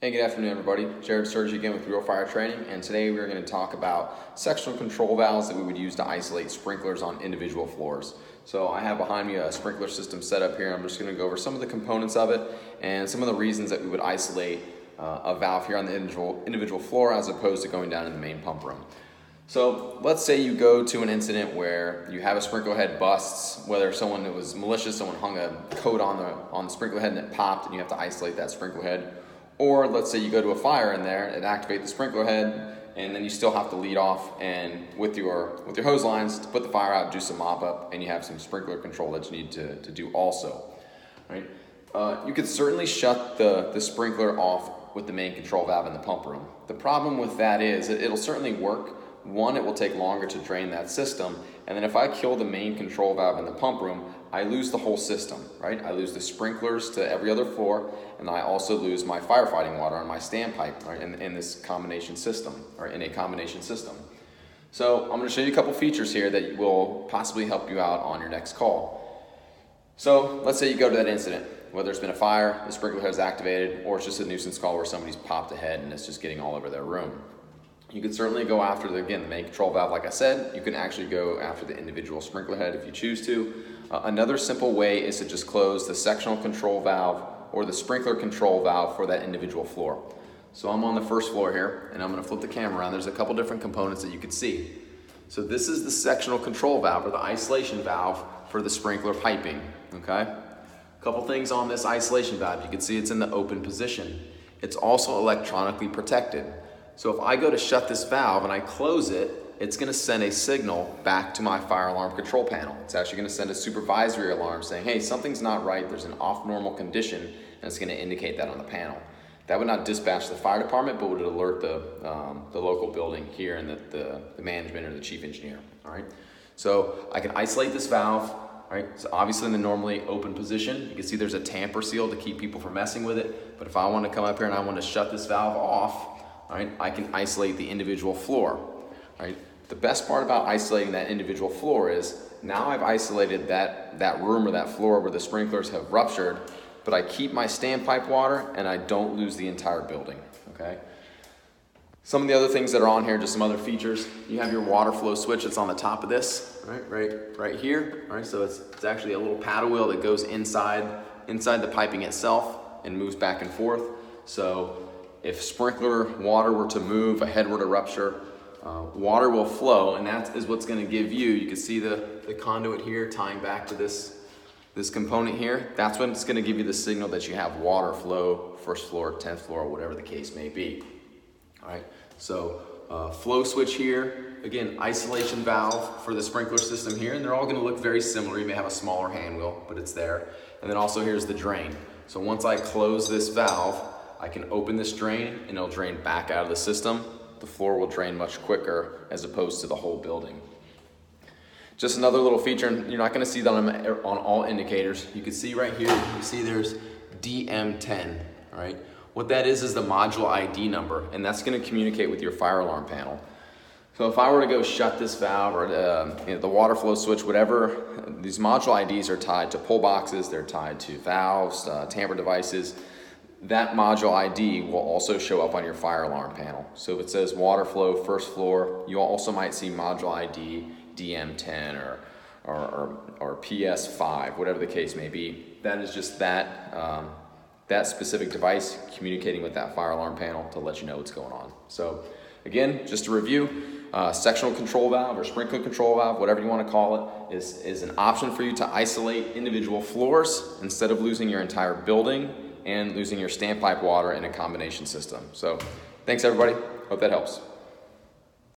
Hey, good afternoon, everybody. Jared Sturgis again with Real Fire Training, and today we're going to talk about sectional control valves that we would use to isolate sprinklers on individual floors. So I have behind me a sprinkler system set up here. I'm just going to go over some of the components of it and some of the reasons that we would isolate uh, a valve here on the individual, individual floor as opposed to going down in the main pump room. So let's say you go to an incident where you have a sprinkler head busts, whether someone was malicious, someone hung a coat on the on the sprinkler head and it popped, and you have to isolate that sprinkler head or let's say you go to a fire in there and activate the sprinkler head, and then you still have to lead off and with your with your hose lines to put the fire out, do some mop up, and you have some sprinkler control that you need to, to do also. Right? Uh, you could certainly shut the, the sprinkler off with the main control valve in the pump room. The problem with that is it, it'll certainly work. One, it will take longer to drain that system, and then if I kill the main control valve in the pump room, I lose the whole system, right? I lose the sprinklers to every other floor, and I also lose my firefighting water on my standpipe, right, in, in this combination system, or in a combination system. So I'm gonna show you a couple features here that will possibly help you out on your next call. So let's say you go to that incident, whether it's been a fire, the sprinkler has activated, or it's just a nuisance call where somebody's popped a head and it's just getting all over their room. You can certainly go after, the, again, the main control valve, like I said. You can actually go after the individual sprinkler head if you choose to. Uh, another simple way is to just close the sectional control valve or the sprinkler control valve for that individual floor. So I'm on the first floor here, and I'm gonna flip the camera around. There's a couple different components that you could see. So this is the sectional control valve or the isolation valve for the sprinkler piping, okay? A couple things on this isolation valve. You can see it's in the open position. It's also electronically protected. So if I go to shut this valve and I close it, it's gonna send a signal back to my fire alarm control panel. It's actually gonna send a supervisory alarm saying, hey, something's not right, there's an off normal condition, and it's gonna indicate that on the panel. That would not dispatch the fire department, but would alert the, um, the local building here and the, the, the management or the chief engineer, all right? So I can isolate this valve, right? So obviously in the normally open position, you can see there's a tamper seal to keep people from messing with it. But if I want to come up here and I want to shut this valve off, right, I can isolate the individual floor, right? The best part about isolating that individual floor is now I've isolated that, that room or that floor where the sprinklers have ruptured, but I keep my standpipe water and I don't lose the entire building, okay? Some of the other things that are on here, just some other features. You have your water flow switch that's on the top of this, right, right, right here, right? So it's, it's actually a little paddle wheel that goes inside, inside the piping itself and moves back and forth. So if sprinkler water were to move, a head were to rupture, uh, water will flow, and that is what's going to give you. You can see the, the conduit here tying back to this this component here. That's when it's going to give you the signal that you have water flow, first floor, tenth floor, whatever the case may be. All right. So uh, flow switch here. Again, isolation valve for the sprinkler system here, and they're all going to look very similar. You may have a smaller hand wheel, but it's there. And then also here's the drain. So once I close this valve, I can open this drain and it'll drain back out of the system. The floor will drain much quicker as opposed to the whole building. Just another little feature, and you're not gonna see that on, on all indicators. You can see right here, you see there's DM10, all right? What that is is the module ID number, and that's gonna communicate with your fire alarm panel. So if I were to go shut this valve or uh, you know, the water flow switch, whatever, these module IDs are tied to pull boxes, they're tied to valves, uh, tamper devices, that module ID will also show up on your fire alarm panel. So if it says water flow first floor, you also might see module ID DM10 or, or, or, or PS5, whatever the case may be. That is just that, um, that specific device communicating with that fire alarm panel to let you know what's going on. So again, just to review, uh, sectional control valve or sprinkler control valve, whatever you want to call it, is, is an option for you to isolate individual floors instead of losing your entire building and losing your standpipe water in a combination system. So thanks everybody. Hope that helps.